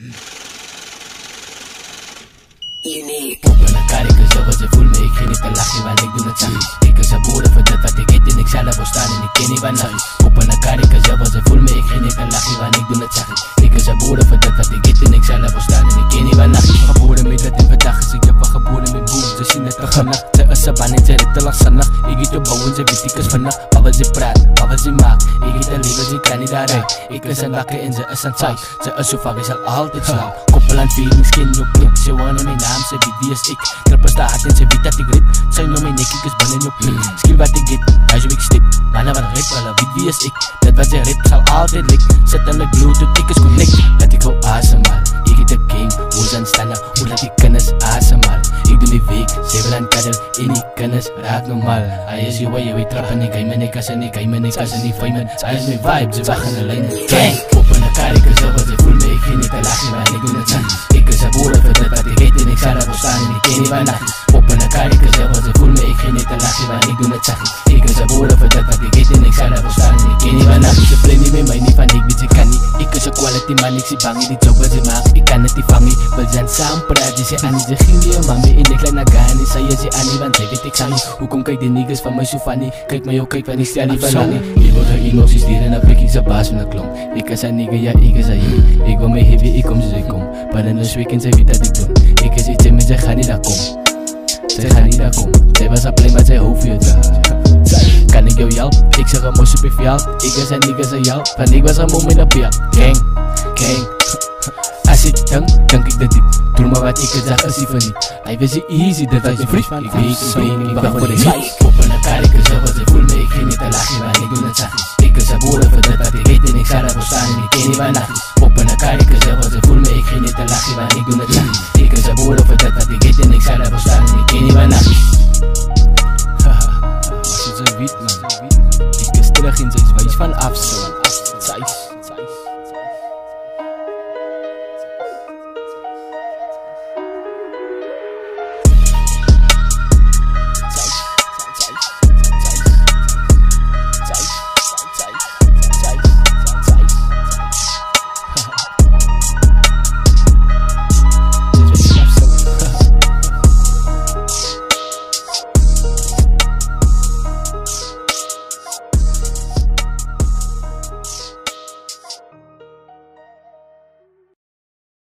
Op een karikers, wat ze voel me, ik ga niet te lachen, ik doe het Ik is een boeren voor dat wat ik eet en ik zelf wil staan en ik ken niet wat Op een karikers, wat ze voel me, ik ga niet te lachen, ik doe het Ik is een voor dat wat ik eet en ik zelf wil staan en ik ken niet wat nacht Geboren met dat in is ik heb geboren met boem, ze zien het genacht Ze is een ban en rit te Ik eet op bouwen, ze weet ik is Wat wat praat, wat wat Ik eet niet daar rijden Ik is een wakker en ze is een saai Ze is zo vaak, ze zal altijd slaan. Koppel aan feelings, skin, je knip Ze wonen mijn naam, ze weet wie is ik. Trippers de hart en ze weet dat ik rip. Sy noem my nekkie, ek is binne jou pik Skiel wat ek get, jy ek stip. Manne wat rip, hulle weet wie is ek Dit wat jy rip, sal altyd lik. Sit in die bluetooth, ek is connect. Laat ek gauw asemal Ek het een game, hoe zijn En die kennis raak normaal Hij is jou, jy weet trappen Ik mijn nek, as en ik mijn nek, as en die fijmen Hij is mijn vibe, ze wacht in de lijn Gang, op in de kar, ik is zelf, ze voel me Ik geen niet te lachen, maar ik doe het zand Ik is een boeren voor dit wat ik weet En ik zal ervoor staan en ik ken niet waar nacht Op in de kar, ik is zelf, ze voel me Ik geen niet te lachen, maar ik doe het zand Ik is een boeren voor dit wat ik weet En ik zal ervoor staan en ik ken niet waar nacht Ze play niet met mij, niet van ik, niet ze kan niet Ik is een quality man, ik zie bang Die job wat ze maakt, ik kan het niet vangen. Wil zijn samen praten, ze aan. Ze ging weer mami in de kleine Zij is je aan die, want zij weet ik zijn Hoe kom kijk die niggas van mij zo funny Kijk mij ook, kijk ik stel die van Annie Je wil de emoties sturen, dan pik ik ze baas van de klomp. Ik is een nigga, ja ik is een je Ik wil mij heavy, ik kom ik kom. Maar in de weekend, zij weet dat ik doe Ik is iets in me, zij niet daar kom Zij gaat niet daar kom Zij was een play, maar zij hoeft je te Kan ik jou helpen? Ik zeg een mooi super jou Ik is een nigga, zij jou Van ik was een moment jou Gang, gang wat ik zag, even niet Hij was je easy, dat was je vriend Ik weet, ik weet, ik wacht voor de Op een kar, ik zelf als ik voel me Ik ging niet te lachen, maar ik doe het zacht Ik een boeren voor dat wat ik weet En ik zal ervoor staan en ik ken niet waar nacht Op een kar, ik zelf als ik voel me Ik ging niet te lachen, maar ik doe het zacht Ik een boeren voor dat wat ik weet En ik zal ervoor staan en ik ken niet waar nacht Maar ze is een wit man. Ik is terug in zijn wijs van afstand